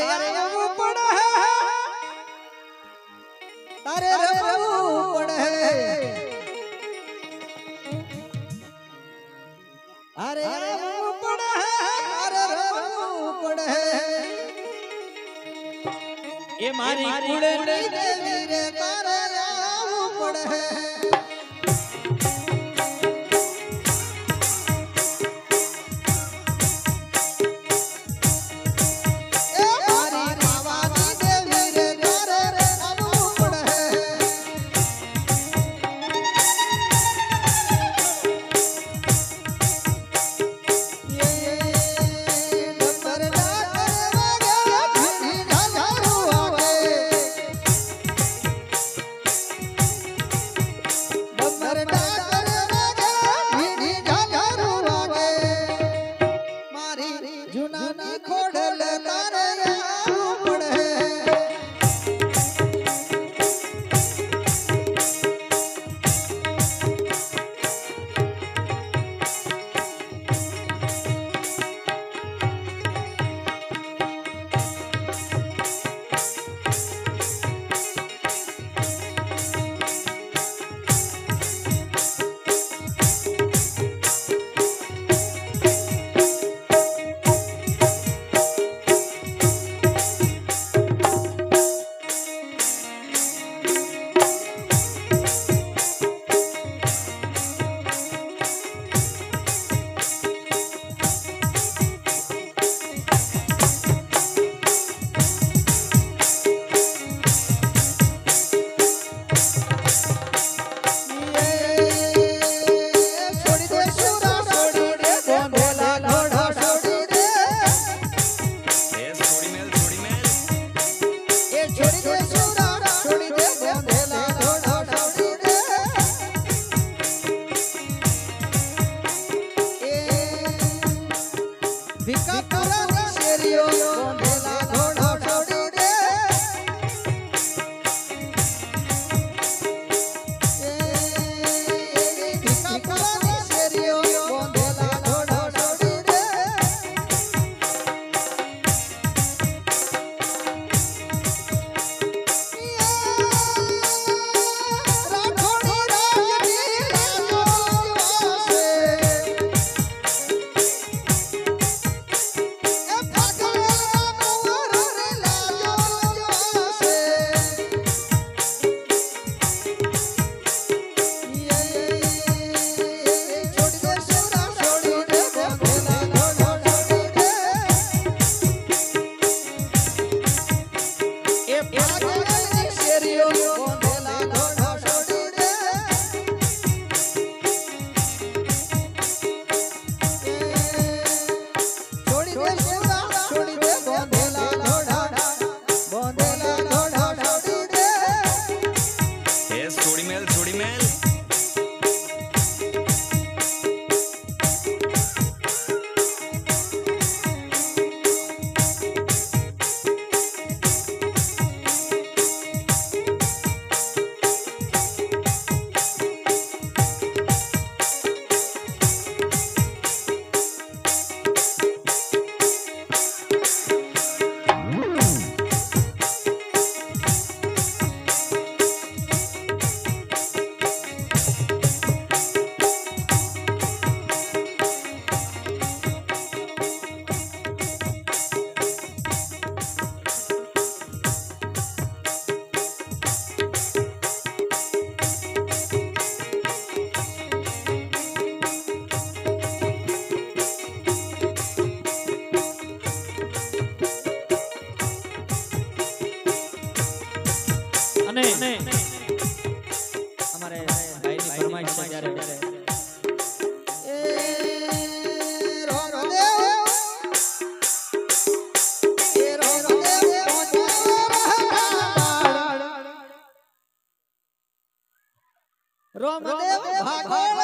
તારે આવવું પડે. તારે રમવું પડે. તારે આવવું પડે. તારે રમવું પડે. એ મારી કુળની દેવી રે તારે આવવું પડે. રોમદેવ ભાગોળ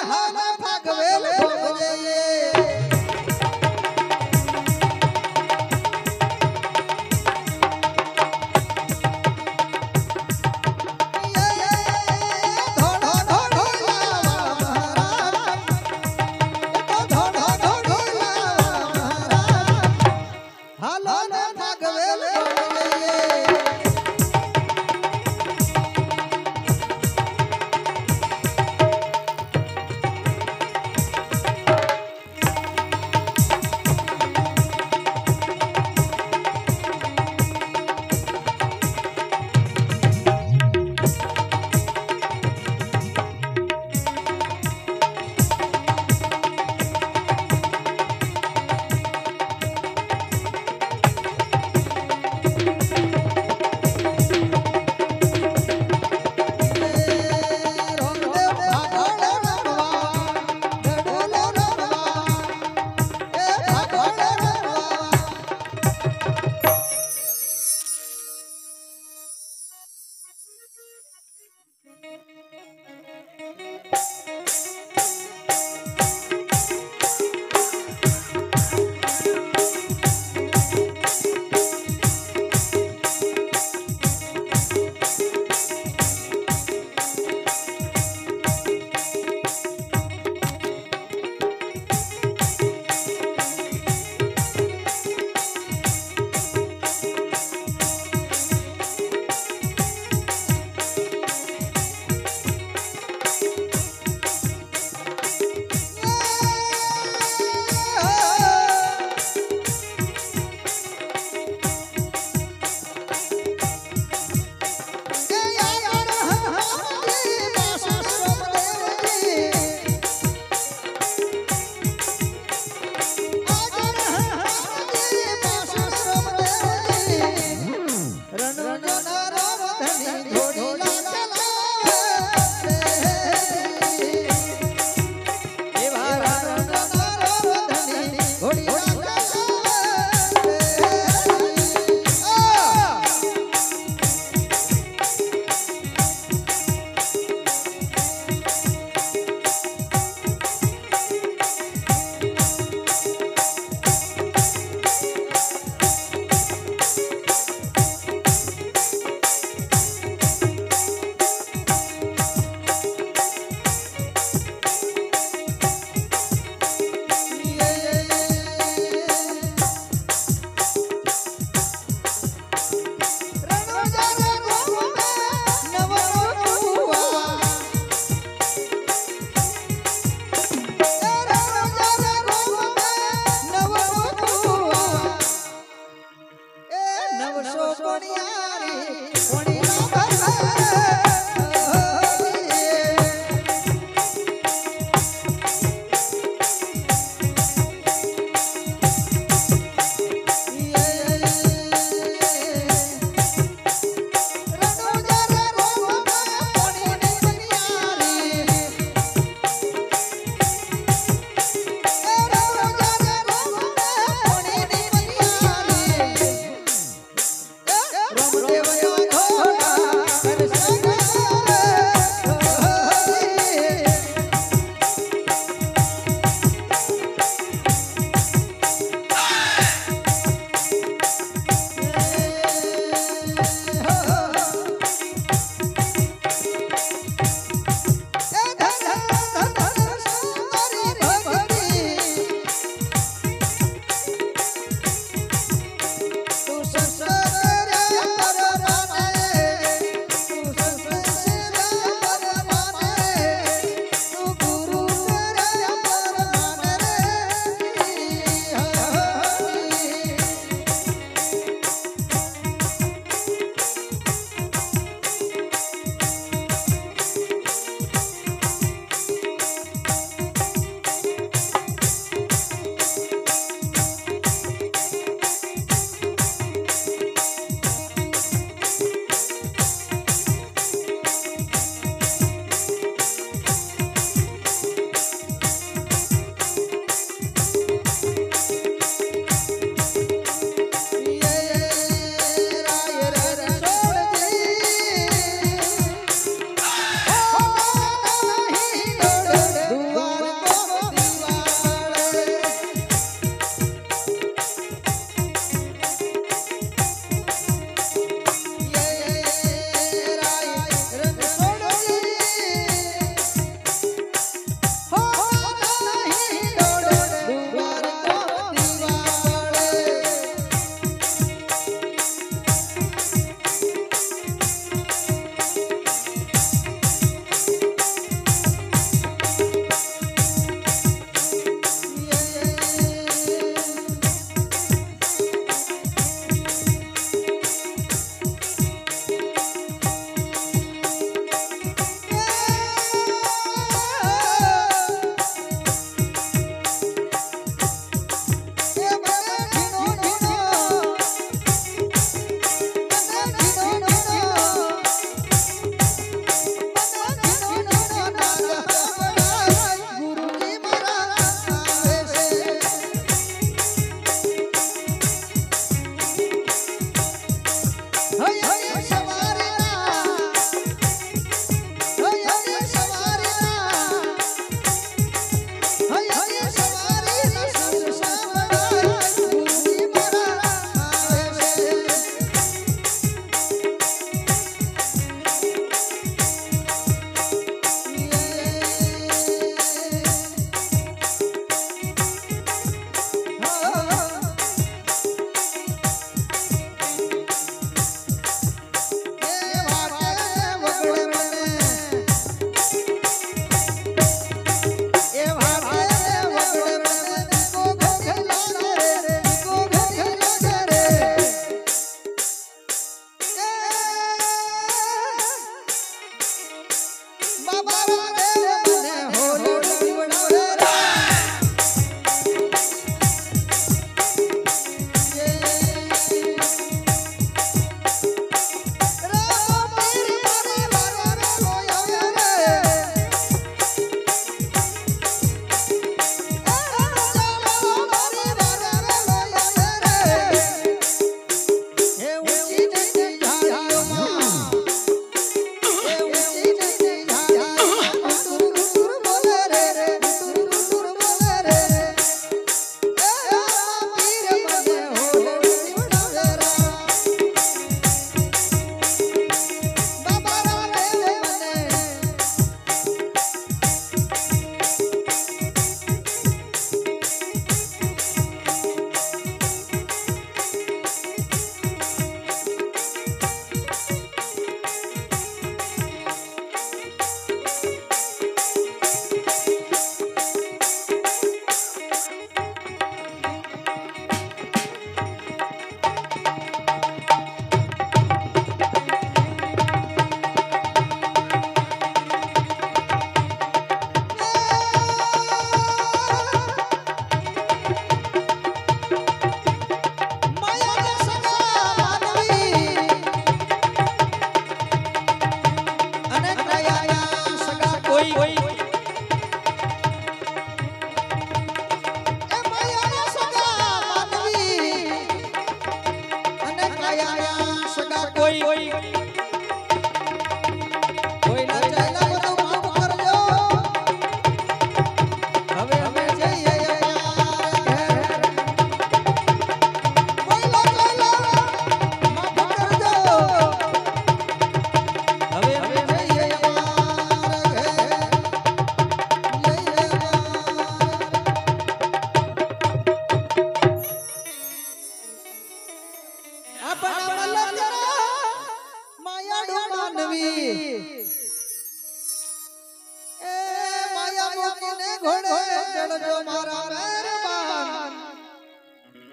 Hare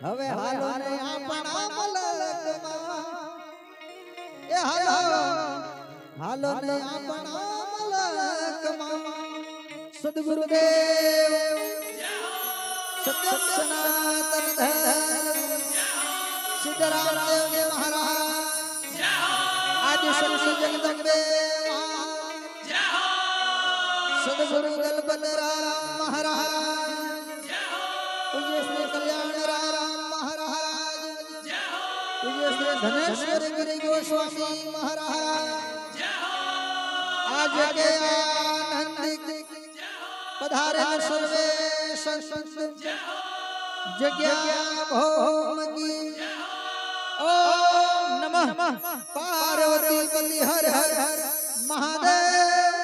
अबे हालो ने अपना मलकवा ए हालो हालो ने अपना मलकवा सतगुरु देव जय हो सत्य सनातन धर्म जय हो सिद्ध रामदेव के महाराज जय हो आज सबसे जग जग बे सदगुरु दल महाराज जय हो पूज्य श्री कल्याण धनेश्वर गिरी गोस्वामी महाराज। आज के आनंद पधारे सर्वे ओम नमः। पार्वती बलि हर हर हर। महादेव।